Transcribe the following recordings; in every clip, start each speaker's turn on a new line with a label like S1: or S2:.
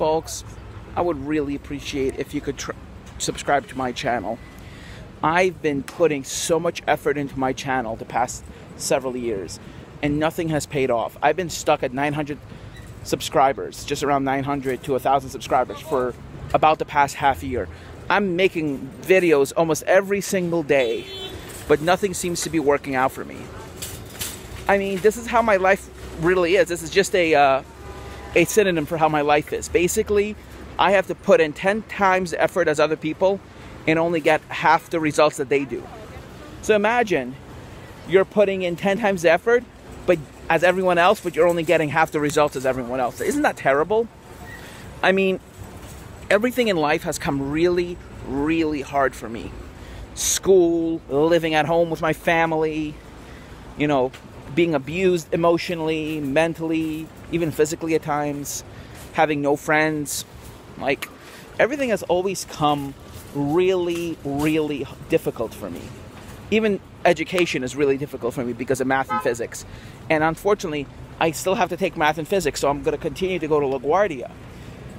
S1: folks, I would really appreciate if you could subscribe to my channel. I've been putting so much effort into my channel the past several years, and nothing has paid off. I've been stuck at 900 subscribers, just around 900 to 1,000 subscribers for about the past half year. I'm making videos almost every single day, but nothing seems to be working out for me. I mean, this is how my life really is. This is just a uh, a synonym for how my life is. Basically, I have to put in 10 times the effort as other people and only get half the results that they do. So imagine you're putting in 10 times the effort but as everyone else, but you're only getting half the results as everyone else. Isn't that terrible? I mean, everything in life has come really, really hard for me. School, living at home with my family, you know, being abused emotionally, mentally, even physically at times, having no friends. Like, everything has always come really, really difficult for me. Even education is really difficult for me because of math and physics. And unfortunately, I still have to take math and physics, so I'm going to continue to go to LaGuardia.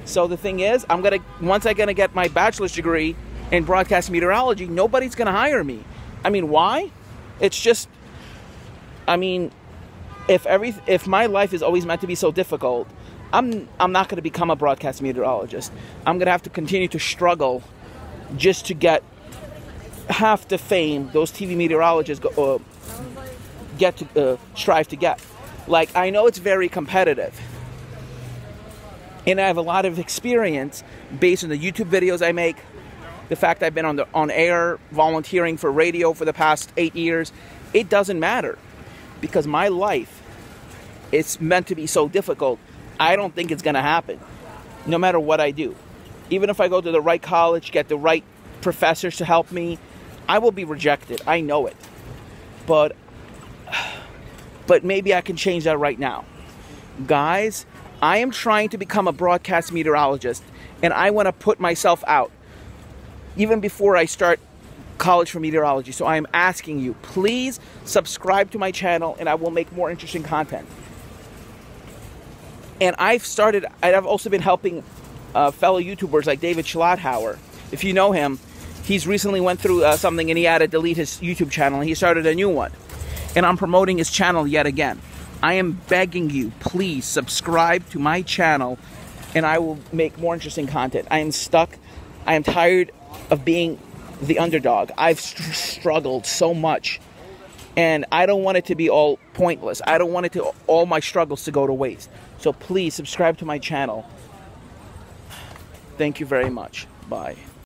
S1: So the thing is, I'm going to once I'm going to get my bachelor's degree in broadcast meteorology, nobody's going to hire me. I mean, why? It's just I mean, if every if my life is always meant to be so difficult, I'm I'm not going to become a broadcast meteorologist. I'm going to have to continue to struggle just to get half the fame those TV meteorologists go, uh, get to uh, strive to get. Like I know it's very competitive, and I have a lot of experience based on the YouTube videos I make, the fact I've been on the on air volunteering for radio for the past eight years. It doesn't matter because my life is meant to be so difficult. I don't think it's going to happen, no matter what I do. Even if I go to the right college, get the right professors to help me, I will be rejected. I know it. But but maybe I can change that right now. Guys, I am trying to become a broadcast meteorologist and I want to put myself out even before I start college for meteorology. So I am asking you, please subscribe to my channel and I will make more interesting content. And I've started, I've also been helping uh, fellow YouTubers like David Schlotthauer. If you know him, he's recently went through uh, something and he had to delete his YouTube channel and he started a new one. And I'm promoting his channel yet again. I am begging you, please subscribe to my channel and I will make more interesting content. I am stuck. I am tired of being the underdog. I've st- struggled so much and I don't want it to be all pointless. I don't want it to all my struggles to go to waste. So please subscribe to my channel. Thank you very much. Bye.